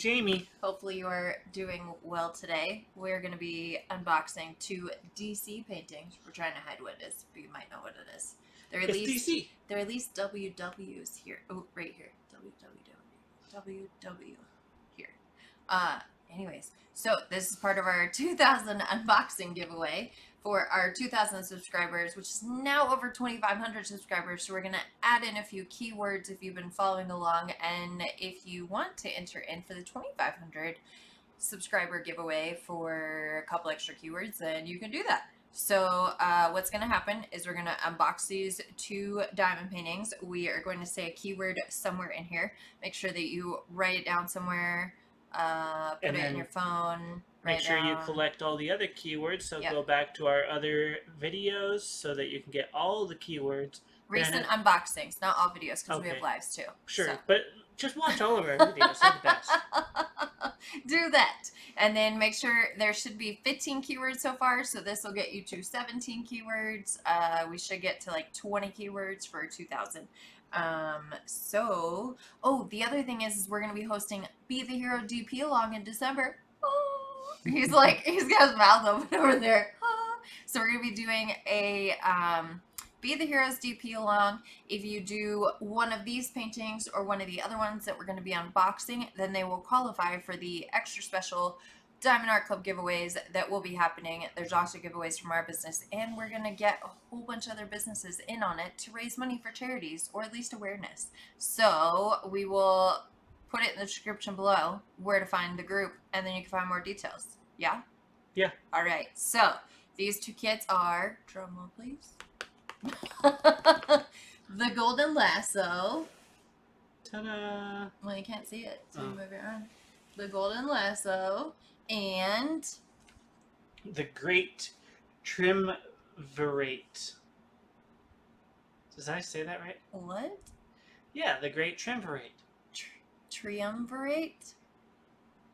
Jamie. Hopefully you are doing well today. We're going to be unboxing two DC paintings. We're trying to hide what it is, but you might know what it is. They're at It's least DC. they're at least WWs here. Oh, right here. WWW. WW here. Uh anyways, so this is part of our 2000 unboxing giveaway for our 2000 subscribers, which is now over 2500 subscribers. So we're going to add in a few keywords if you've been following along and if you want to enter in for the 2500 subscriber giveaway for a couple extra keywords, then you can do that. So uh, what's going to happen is we're going to unbox these two diamond paintings. We are going to say a keyword somewhere in here. Make sure that you write it down somewhere, uh, put And it in your phone. Make sure you collect all the other keywords. So Yep. go back to our other videos so that you can get all the keywords. recent unboxings, not all videos because we have lives too. Sure, So. but just watch all of our videos. They're the best. Do that. And then make sure there should be 15 keywords so far. So this will get you to 17 keywords. Uh, we should get to like 20 keywords for 2000. Um, so, oh, the other thing is, is we're going to be hosting Be the Hero DP along in December. He's like, he's got his mouth open over there. So we're to be doing a, um, be the Heroes DP along. If you do one of these paintings or one of the other ones that we're going to be unboxing, then they will qualify for the extra special Diamond Art Club giveaways that will be happening. There's also giveaways from our business, and we're going to get a whole bunch of other businesses in on it to raise money for charities or at least awareness. So we will put it in the description below where to find the group, and then you can find more details. Yeah? Yeah. All right. So these two kits are, drum roll please. the Golden Lasso. Ta-da! Well, you can't see it, so Oh. you move it around. The Golden Lasso and The Great Triumvirate. Does I say that right? what? Yeah, the Great Triumvirate. Triumvirate?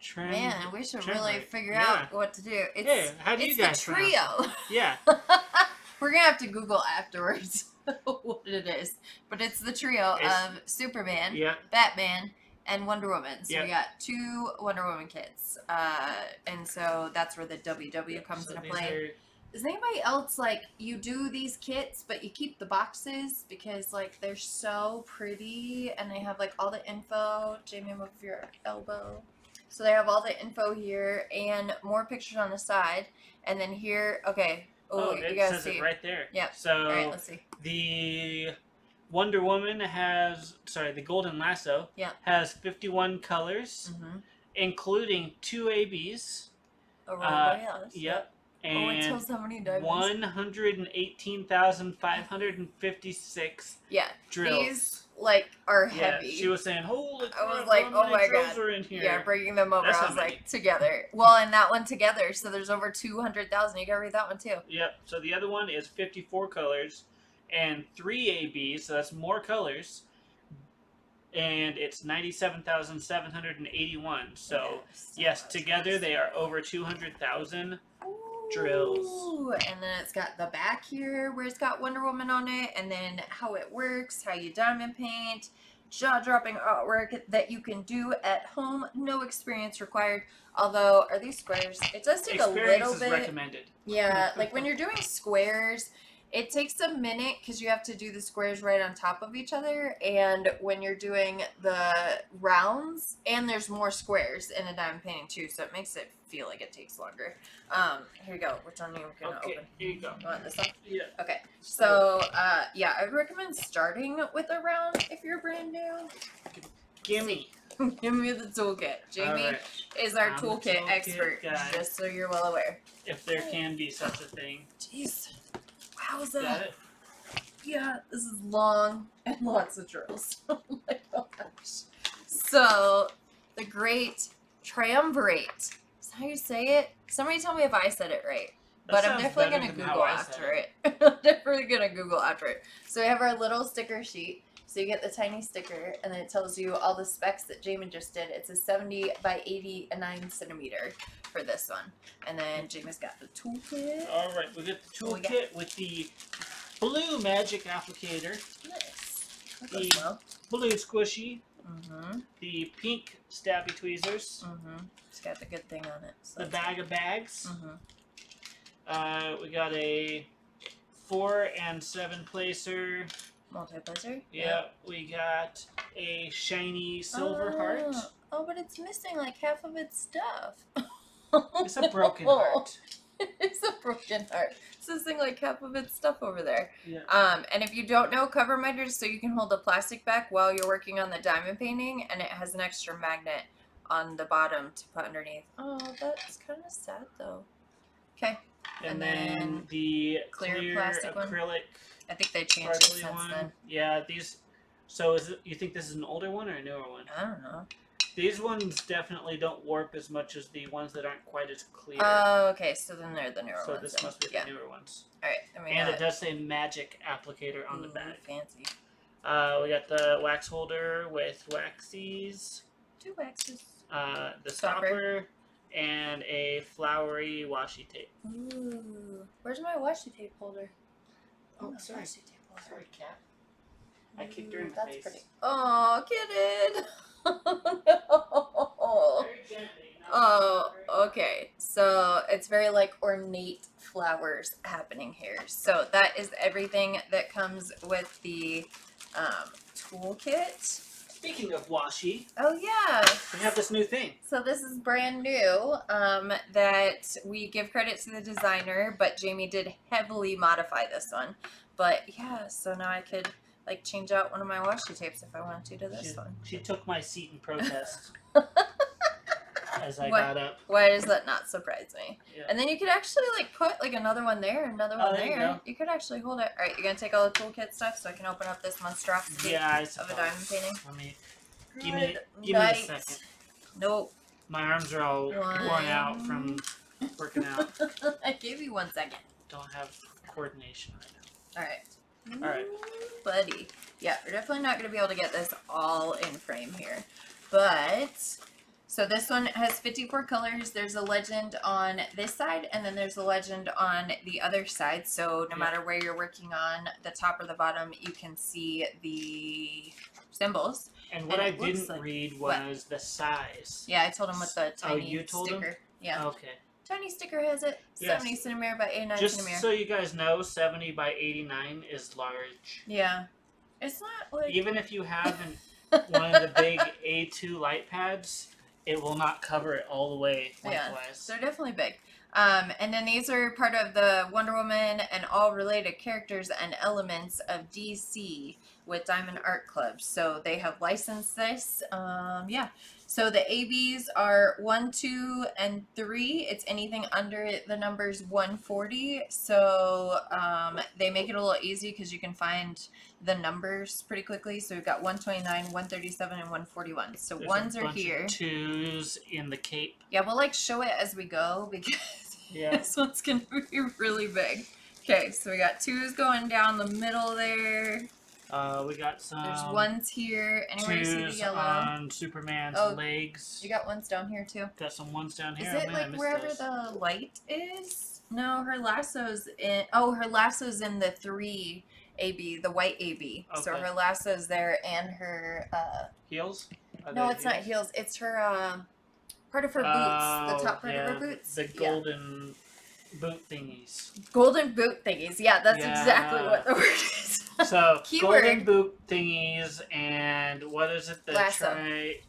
Trim. Man, we should really figure Yeah. out what to do. It's, Yeah, how do you it's guys the trio. Yeah. We're gonna have to Google afterwards what it is, but it's the trio It's- of Superman, Yeah. Batman, and Wonder Woman. So we got two Wonder Woman kits, uh, and so that's where the WW comes So into play. Is anybody else like you do these kits, but you keep the boxes because like they're so pretty and they have like all the info. Jamie, move your elbow. So they have all the info here and more pictures on the side, and then here, okay. Oh, Oh, you it guys says see. it right there. Yep. So All right, let's see. the Wonder Woman has sorry, the Golden Lasso Yeah. has 51 colors, Mm-hmm. including two ABs. Aurora Uh, Borealis. Yep. Oh, it And tells how many diamonds. 118,556 Yeah. drills. These like are yeah, heavy. she was saying, "Holy I was crap, like, oh my drills God. are in here?" Yeah, breaking them over. That's I how was many. like together. Well, and that one together. So there's over two hundred thousand. You gotta read that one too. Yep. So the other one is 54 colors and three ABs, so that's more colors. And it's 97,781. So, yes, together they are over 200,000. Drills. Ooh, and then it's got the back here where it's got Wonder Woman on it, and then how it works, how you diamond paint, jaw dropping artwork that you can do at home, no experience required. Although, are these squares? It does take a little bit. Experience is recommended. Yeah, like when you're doing squares, it takes a minute because you have to do the squares right on top of each other. And when you're doing the rounds, and there's more squares in a diamond painting too, so it makes it feel like it takes longer. Um, here you go. Which one are you gonna Okay, open? here you go. You want this one? Yeah. Okay. So, uh, yeah, I would recommend starting with a round if you're brand new. Gimme. Give me the toolkit. Jamie Alright, is our toolkit, toolkit expert, guy. just so you're well aware. If there can be such a thing. Jeez. Wowza. It? Yeah, this is long and lots of drills. oh my gosh. So, the great triumvirate. Is that how you say it? Somebody tell me if I said it right. That But I'm definitely gonna Google after it. I'm definitely gonna Google after it. So we have our little sticker sheet. So you get the tiny sticker, and then it tells you all the specs that Jamin just did. It's a 70 by 89 centimeter for this one. And then Jamin's got the toolkit. All right, we got the toolkit with the blue magic applicator, Nice. That The- well. blue squishy, Mm-hmm. the pink stabby tweezers, Mm-hmm. It's got the good thing on it. So the bag of bags. Mm-hmm. Uh, we got a four and seven placer. Multi-placer. Yeah, we got a shiny silver heart. Oh. Oh, but it's missing like half of its stuff. It's a broken heart. it's a broken heart. It's missing like half of its stuff over there. Yeah. Um, and if you don't know, cover minders so you can hold the plastic back while you're working on the diamond painting, and it has an extra magnet on the bottom to put underneath. Oh, that's kind of sad though. Okay, And, And then, then the clear clear, plastic one. I think they changed it since one. then. Yeah, these. So is it? You think this is an older one or a newer one? I don't know. These ones definitely don't warp as much as the ones that aren't quite as clear. Oh, okay. So then they're the newer so ones. So this then. must be yeah. the newer ones. All right. And it does say magic applicator on the back. Fancy. Uh, we got the wax holder with waxies, Two waxes. uh, the Stopper. stopper, and a flowery washi tape. Ooh. Where's my washi tape holder? Oh, my sorry. washi tape holder. Sorry, cat. I kicked her in Ooh, the That's face. pretty. Oh, kitten. no. Very gently. not Oh, very- okay. So it's very like ornate flowers happening here. So that is everything that comes with the um, toolkit. Speaking of washi, Oh yeah. we have this new thing. So this is brand new. Um, that we give credit to the designer, but Jamie did heavily modify this one. But yeah, so now I could like change out one of my washi tapes if I wanted to to this She, one. she took my seat in protest as I What? got up. Why does that not surprise me? Yeah. And then you could actually like put like another one there, another Oh, one there you go. could actually hold it. All right, you're gonna take all the toolkit stuff so I can open up this monstrosity Yeah, of a diamond painting. Let me give me Good give me a second. Nope. My arms are all worn out from working out. I gave you one second. Don't have coordination right now. All right. All right. Buddy. Yeah, we're definitely not gonna be able to get this all in frame here, but. So this one has 54 colors. There's a legend on this side, and then there's a legend on the other side. So no matter where you're working on, the top or the bottom, you can see the symbols. And what And I didn't like- read what? was the size. Yeah, I told him what the Oh, tiny you told him? sticker. Yeah, Okay. tiny sticker has it. Yes. 70 centimeter by 89 Just centimeter. so you guys know, 70 by 89 is large. yeah, it's not like Even if you have an, one of the big A2 light pads, it will not cover it all the way Yeah. lengthwise. They're definitely big. Um, and then these are part of the Wonder Woman and all related characters and elements of DC with Diamond Art Club. So they have licensed this. Um, yeah. So the ABs are one, two, and three. It's anything under the numbers 140. So um, they make it a little easy because you can find the numbers pretty quickly. So we've got 129, 137, and 141. So There's a ones are here. twos in the cape. Yeah, we'll like show it as we go because Yeah. this one's gonna be really big. Okay, so we got twos going down the middle there. Uh, we got some There's ones here. Anywhere you see the yellow. on Superman's Oh, legs. You got ones down here too. Got some ones down here. Is Oh, it man, like wherever those. the light is? No, her lasso's in. Oh, her lasso's in the three AB, the white AB. Okay. So her lasso's there and her. uh heels? Are No, it's not heels. It's her. uh Part of her boots. the Oh, top part yeah, of her boots. The Yeah. golden boot thingies. Golden boot thingies. Yeah, that's exactly what the word is. So Keyword. golden boot thingies and what is it? The Lasso. tri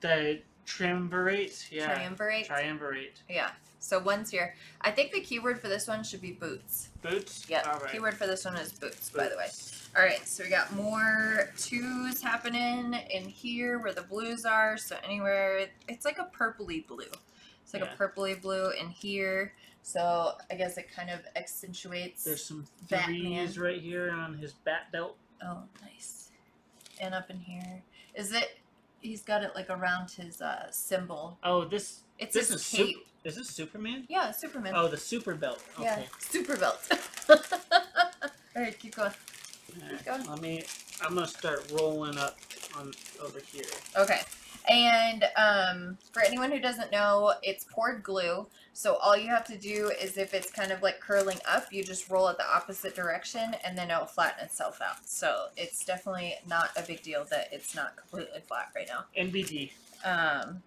the triumvirate? Yeah. Triumvirate. Triumvirate. yeah. So one's here. I think the keyword for this one should be boots. Boots? Yeah. Alright. Keyword for this one is boots, by the way. All right. So we got more twos happening in here where the blues are. So anywhere, it's like a purpley blue. It's like Yeah. a purpley blue in here. So I guess it kind of accentuates. There's some Batman. threes right here on his bat belt. Oh, nice. And up in here, is it? He's got it like around his uh symbol. Oh, this It's this his is cape. Sup- is this Superman? Yeah, Superman. Oh, the super belt. Okay. Yeah, super belt. All right, keep going. Alright, going. Let me. I'm gonna start rolling up on over here. Okay, And um, for anyone who doesn't know, it's poured glue. So all you have to do is if it's kind of like curling up, you just roll it the opposite direction and then it'll flatten itself out. So it's definitely not a big deal that it's not completely flat right now. NBD. Um,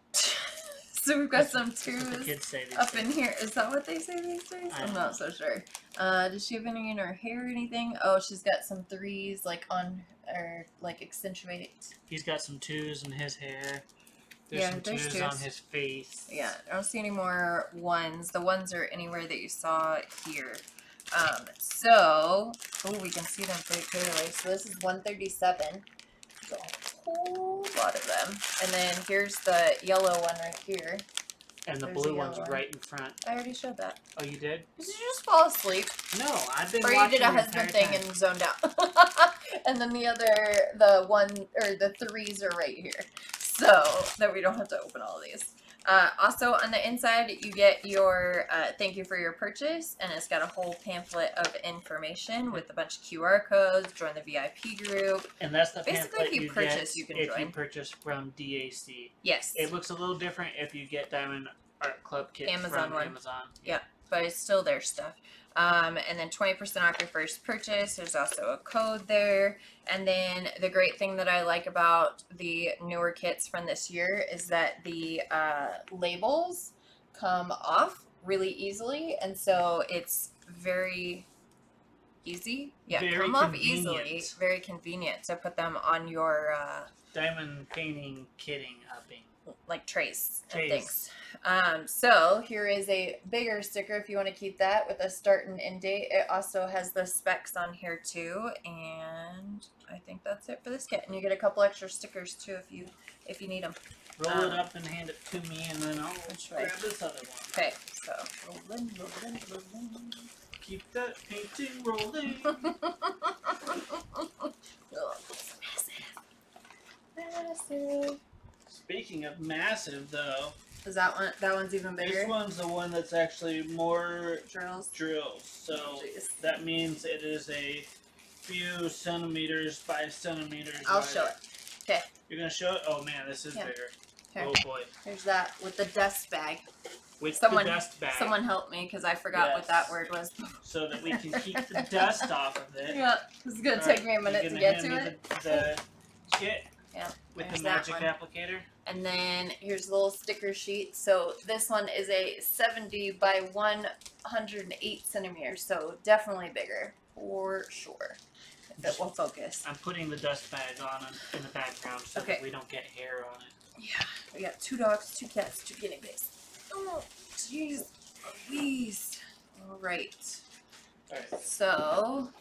so we've got some twos up in here. Is that what they say these days? I'm not so sure. Uh, does she have any in her hair or anything? Oh, she's got some threes like on or like accentuate. He's got some twos in his hair. There's Yeah, some there's twos on his face. Yeah, I don't see any more ones. The ones are anywhere that you saw here. Um, so, oh, we can see them pretty clearly. So this is 137. There's a whole lot of them. And then here's the yellow one right here. And the There's blue one's one. right in front. I already showed that. Oh, you did? Did you just fall asleep? No, I've been Or you watching did a the husband entire thing time. and zoned out. and then the other, the one, or the threes are right here. So that we don't have to open all of these. Uh, also on the inside, you get your uh, thank you for your purchase, and it's got a whole pamphlet of information with a bunch of QR codes. Join the VIP group. And that's the Basically, pamphlet if you you purchase, get you can if you purchase from DAC. Yes, It looks a little different if you get Diamond Art Club kit Amazon from one. Amazon. Yeah. But it's still their stuff. Um, and then 20% off your first purchase. There's also a code there. And then the great thing that I like about the newer kits from this year is that the uh, labels come off really easily. And so it's very easy. Yeah, Very come off easily. convenient. Very convenient to put them on your uh, Diamond painting, kitting, upping. Like trace and Trace. things. Um, so here is a bigger sticker if you want to keep that with a start and end date. It also has the specs on here too, and I think that's it for this kit. And you get a couple extra stickers too if you if you need them. Roll it Um, up and hand it to me, and then I'll grab this other one. Okay, so rolling, rolling, rolling. Keep that painting rolling. Oh, it's massive. Massive. Speaking of massive, though, Is that one? That one's even bigger. this one's the one that's actually more Drills. drills. So Jeez. that means it is a few centimeters by centimeters. I'll wider. show it. 'Kay. You're gonna show it? Oh man, this is Yeah. bigger. Here. Oh boy. Here's that with the dust bag. With Someone- the dust bag, Someone help me because I forgot what that word was. so that we can keep the dust off of it. Yeah, it's gonna All take right, me a minute to get to it. The, the kit Yeah, with there's the that magic one. applicator. And then here's a little sticker sheet. So this one is a 70 by 108 centimeters, so definitely bigger for sure. If it will focus. I'm putting the dust bag on in- in the background so Okay. that we don't get hair on it. Yeah, we got two dogs, two cats, two guinea pigs. Oh, jeez, Louise. All right. Alright. So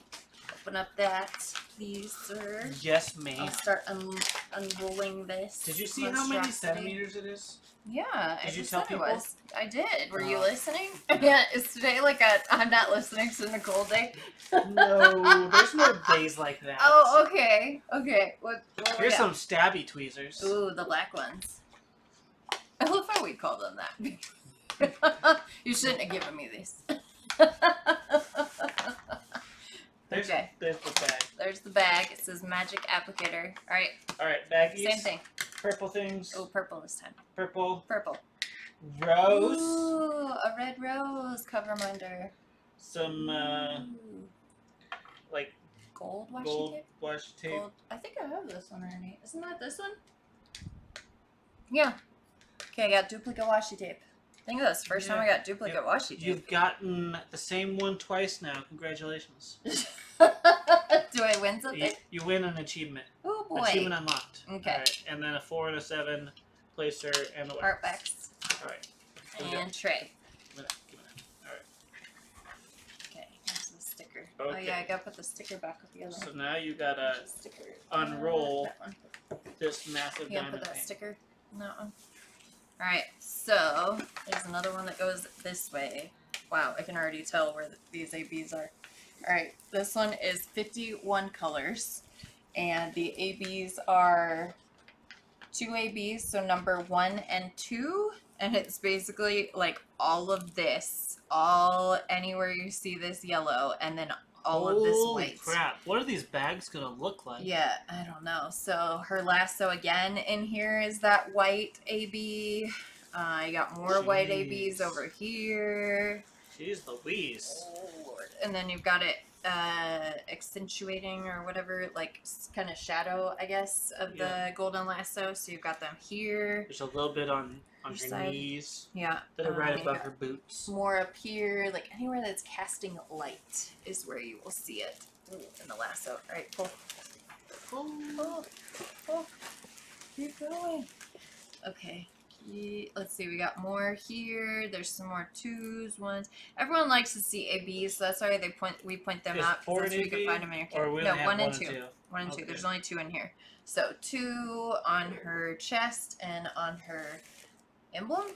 open up that, please, sir. Yes, ma'am. I'll start un- unrolling this. Did you see how many centimeters it is? Yeah, I Did you just said people? it was. I did. Were you Oh. listening? yeah, is today like a I'm not listening to Nicole day? no, there's no days like that. Oh, okay. Okay. What, what we some stabby tweezers. Ooh, the black ones. I love how we call them that. you shouldn't have given me these. There's, okay. there's the bag. There's the bag. It says magic applicator. All right, Alright, baggies. same thing. Purple things. Oh, purple this time. Purple. Purple. Rose. Ooh, a red rose cover minder. Some, uh, Ooh. like, gold washi gold tape. washi tape. Gold. I think I have this one already. Isn't that this one? Yeah. Okay, I got duplicate washi tape. I think that's the first time I got duplicate washi tape. You've gotten the same one twice now. Congratulations. Do I win something? You, you win an achievement. Oh boy. Achievement unlocked. Okay. Alright, and then a four and a seven placer and the wax. Art Alright. Here we go. and tray. Give me that, give me that. Alright. Okay, here's the sticker. Oh yeah, I gotta put the sticker back with the other So now you gotta Sticker. unroll this massive Yeah, diamond put that paint. sticker in that one. Alright, so there's another one that goes this way. Wow, I can already tell where th- these ABs are. Alright, this one is 51 colors, and the ABs are two ABs, so number one and two, and it's basically like all of this, all anywhere you see this yellow, and then all of this Holy white. crap! What are these bags gonna look like? Yeah, I don't know. So her lasso again in here is that white AB. Uh, I got more white ABs Jeez. over here. Jeez Louise. Oh. And then you've got it uh, accentuating or whatever, like kind of shadow, I guess, of Yeah. the golden lasso. So you've got them here. There's a little bit on on her side. knees. Yeah. That are um, right above her boots. More up here, like anywhere that's casting light is where you will see it Ooh, in the lasso. All right, pull. Pull, pull, pull. Keep going. Okay. Ye- Let's see, we got more here. There's some more twos, ones. Everyone likes to see a B, so that's why they point. We point them out because an that's where you AB, can find them in your kit. No, only have one and and two. two. One and two. There's only two in here. So two on her chest and on her emblem.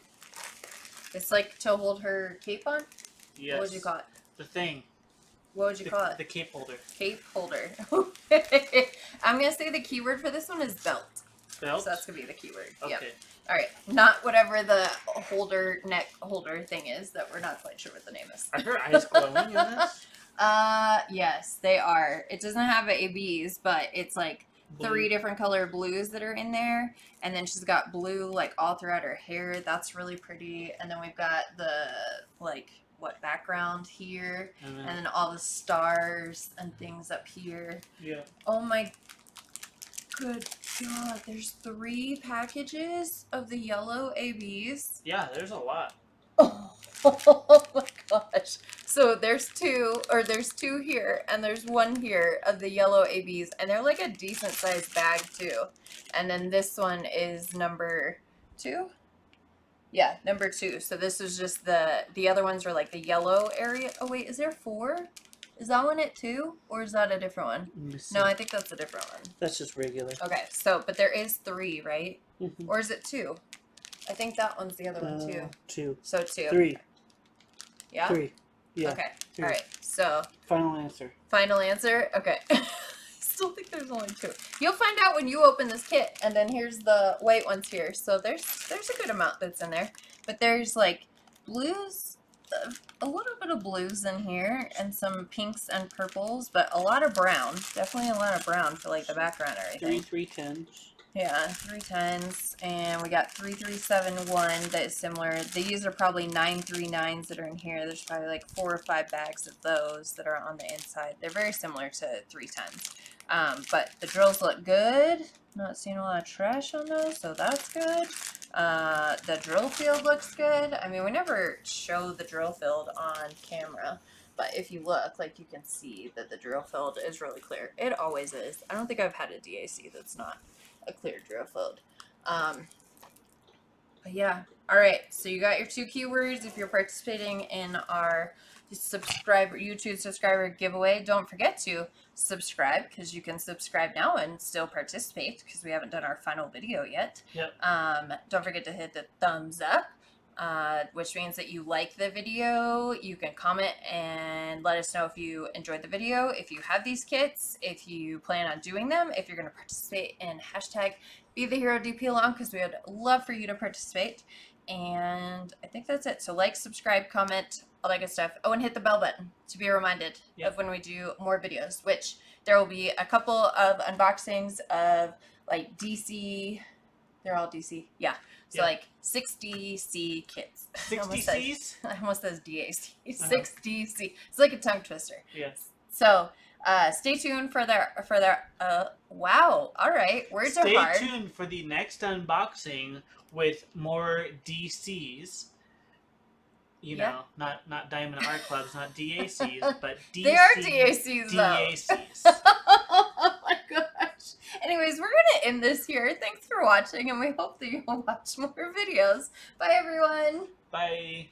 It's like to hold her cape on. Yes. What would you call it? The thing. What would you the, call it? the cape holder. Cape holder. I'm gonna say the keyword for this one is belt. Belt. So that's gonna be the keyword. okay. Yep. All right. Not whatever the holder neck holder thing is that we're not quite sure what the name is. Are her eyes glowing in this? Uh, yes, they are. It doesn't have a ABs, but it's like three different color blues that are in there and then she's got blue like all throughout her hair that's really pretty and then we've got the like what background here And then, and then all the stars and things up here yeah. oh my good god there's three packages of the yellow abs Yeah, there's a lot. oh my gosh. So there's two or there's two here and there's one here of the yellow abs and they're like a decent sized bag too. And then this one is number two? Yeah number two. So this is just the the other ones are like the yellow area oh wait is there four is that one it too or is that a different one no i think that's a different one That's just regular. okay so but there is three right Mhm. or is it two i think that one's the other one too Uh, two, so two three, yeah three. Yeah. Okay. three. All right. So Final answer. final answer. Okay. Still think there's only two. You'll find out when you open this kit, and then here's the white ones here. So there's there's a good amount that's in there, but there's like blues, uh, a little bit of blues in here, and some pinks and purples, but a lot of brown. Definitely a lot of brown for like the background or anything. Three, three tens. Yeah, three tens, and we got three three seven one that is similar. These are probably nine three nines that are in here. There's probably like four or five bags of those that are on the inside. They're very similar to three tens, um, but the drills look good. Not seeing a lot of trash on those, so that's good. Uh, the drill field looks good. I mean, we never show the drill field on camera. But if you look, like you can see that the drill field is really clear. It always is. I don't think I've had a DAC that's not a clear drill field. Um, but yeah, all right. So you got your two keywords. If you're participating in our subscriber YouTube subscriber giveaway, don't forget to subscribe because you can subscribe now and still participate because we haven't done our final video yet. Yep. Um, don't forget to hit the thumbs up. Uh, which means that you like the video. You can comment and let us know if you enjoyed the video, if you have these kits, if you plan on doing them, if you're going to participate in hashtag be the hero DP along because we would love for you to participate. And I think that's it. So like, subscribe, comment, all that good stuff. Oh, and hit the bell button to be reminded Yep. of when we do more videos, which there will be a couple of unboxings of like DC. They're all DC. Yeah. So Yeah. like 6DC kits. I 60 almost said- C's? I almost says DAC. Uh-huh. 6DC. It's like a tongue twister. Yes. So uh, stay tuned for their for their uh wow. All right. Words Stay are hard. Stay tuned for the next unboxing with more DCs. You Yeah. know, not not Diamond Art Clubs, not DACs, but DC, They are DACs though. DACs. oh my gosh. Anyways, we're gonna end this here. Thanks for watching, and we hope that you'll watch more videos. Bye everyone. Bye.